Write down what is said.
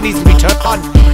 bodies return on.